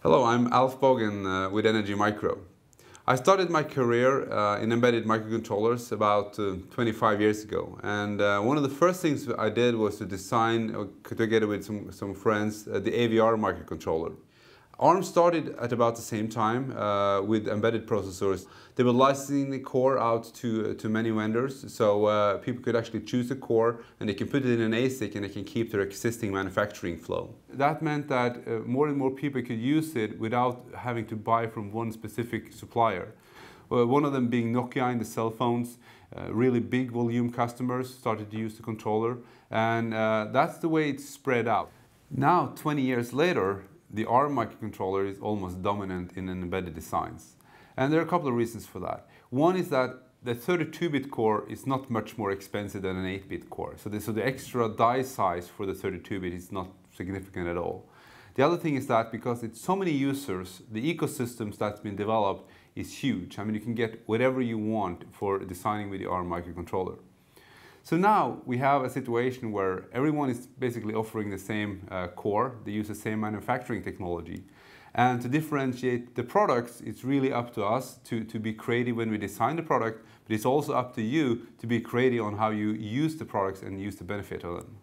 Hello, I'm Alf Bogen uh, with Energy Micro. I started my career uh, in embedded microcontrollers about uh, 25 years ago. And uh, one of the first things I did was to design, uh, together with some, some friends, uh, the AVR microcontroller. ARM started at about the same time uh, with embedded processors. They were licensing the core out to, to many vendors, so uh, people could actually choose a core and they can put it in an ASIC and they can keep their existing manufacturing flow. That meant that uh, more and more people could use it without having to buy from one specific supplier. Uh, one of them being Nokia in the cell phones. Uh, really big volume customers started to use the controller, and uh, that's the way it spread out. Now, 20 years later, the ARM microcontroller is almost dominant in embedded designs. And there are a couple of reasons for that. One is that the 32-bit core is not much more expensive than an 8-bit core. So the, so the extra die size for the 32-bit is not significant at all. The other thing is that because it's so many users, the ecosystems that's been developed is huge. I mean, you can get whatever you want for designing with the ARM microcontroller. So now we have a situation where everyone is basically offering the same uh, core, they use the same manufacturing technology. And to differentiate the products, it's really up to us to, to be creative when we design the product, but it's also up to you to be creative on how you use the products and use the benefit of them.